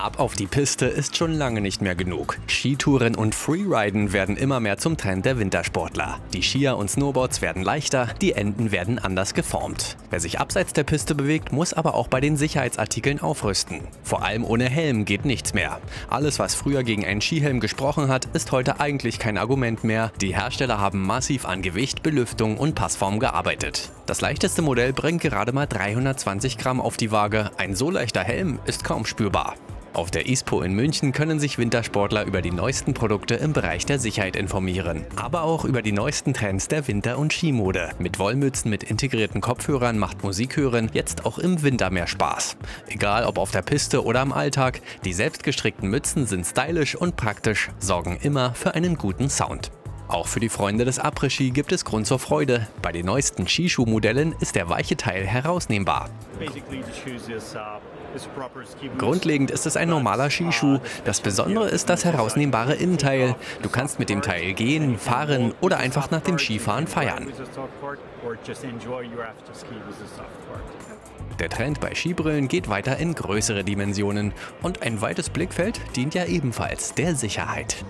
Ab auf die Piste ist schon lange nicht mehr genug. Skitouren und Freeriden werden immer mehr zum Trend der Wintersportler. Die Skier und Snowboards werden leichter, die Enden werden anders geformt. Wer sich abseits der Piste bewegt, muss aber auch bei den Sicherheitsartikeln aufrüsten. Vor allem ohne Helm geht nichts mehr. Alles, was früher gegen einen Skihelm gesprochen hat, ist heute eigentlich kein Argument mehr. Die Hersteller haben massiv an Gewicht, Belüftung und Passform gearbeitet. Das leichteste Modell bringt gerade mal 320 Gramm auf die Waage. Ein so leichter Helm ist kaum spürbar. Auf der ISPO in München können sich Wintersportler über die neuesten Produkte im Bereich der Sicherheit informieren, aber auch über die neuesten Trends der Winter- und Skimode. Mit Wollmützen mit integrierten Kopfhörern macht Musik hören jetzt auch im Winter mehr Spaß. Egal ob auf der Piste oder im Alltag, die selbstgestrickten Mützen sind stylisch und praktisch, sorgen immer für einen guten Sound. Auch für die Freunde des Après-Ski gibt es Grund zur Freude. Bei den neuesten Skischuhmodellen ist der weiche Teil herausnehmbar. Grundlegend ist es ein normaler Skischuh. Das Besondere ist das herausnehmbare Innenteil. Du kannst mit dem Teil gehen, fahren oder einfach nach dem Skifahren feiern. Der Trend bei Skibrillen geht weiter in größere Dimensionen und ein weites Blickfeld dient ja ebenfalls der Sicherheit.